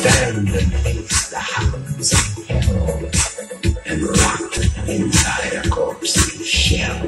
stand and face the hounds of hell and rot inside a in shell.